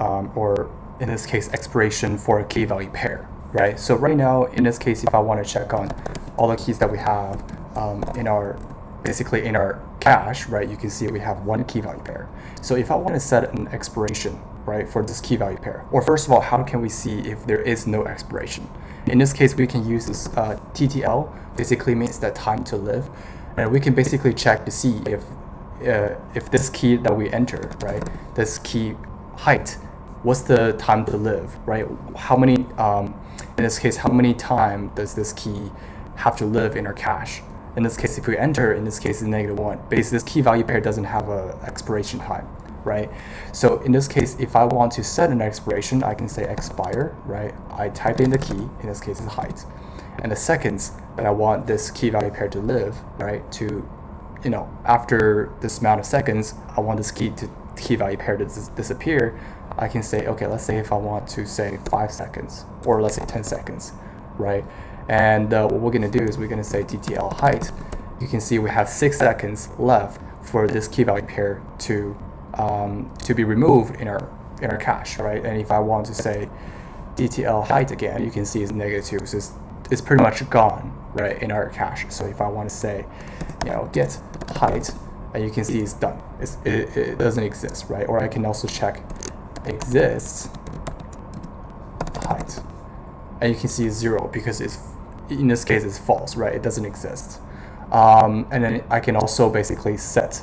um, or in this case, expiration for a key value pair, right? So right now, in this case, if I want to check on all the keys that we have um, in our, basically in our cache, right, you can see we have one key value pair. So if I want to set an expiration, right, for this key value pair, or first of all, how can we see if there is no expiration? In this case, we can use this uh, TTL, basically means that time to live, and we can basically check to see if uh, if this key that we enter, right, this key height, what's the time to live, right? How many, um, in this case, how many time does this key have to live in our cache? In this case, if we enter, in this case, it's negative one, because this key value pair doesn't have a expiration time, right? So in this case, if I want to set an expiration, I can say expire, right? I type in the key, in this case, is height, and the seconds that I want this key value pair to live, right? To, you know, after this amount of seconds, I want this key to key value pair to dis disappear. I can say, okay, let's say if I want to say five seconds, or let's say 10 seconds, right? And uh, what we're gonna do is we're gonna say TTL height. You can see we have six seconds left for this key value pair to um, to be removed in our in our cache, right? And if I want to say TTL height again, you can see it's negative two, so it's, it's pretty much gone, right, in our cache. So if I want to say, you know, get height, and you can see it's done. It's, it, it doesn't exist, right? Or I can also check exists height, and you can see zero because it's in this case it's false, right? It doesn't exist. Um, and then I can also basically set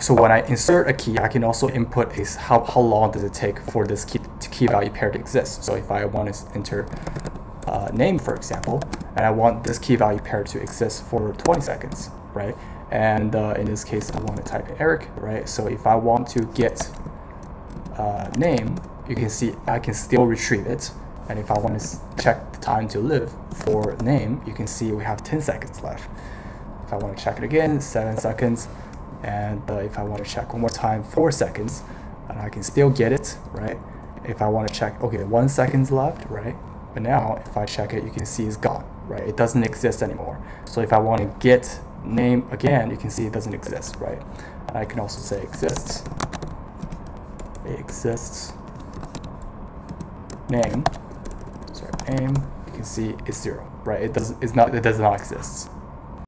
So when I insert a key, I can also input is how, how long does it take for this key, to key value pair to exist. So if I want to enter uh, name, for example, and I want this key value pair to exist for 20 seconds, right? And uh, in this case, I want to type Eric, right? So if I want to get uh, name, you can see I can still retrieve it. And if I want to check the time to live for name, you can see we have 10 seconds left. If I want to check it again, seven seconds and uh, if I want to check one more time, four seconds, and I can still get it, right? If I want to check, okay, one second's left, right? But now, if I check it, you can see it's gone, right? It doesn't exist anymore. So if I want to get name again, you can see it doesn't exist, right? And I can also say exists, it exists, name, sorry, name, you can see it's zero, right? It does, it's not, it does not exist.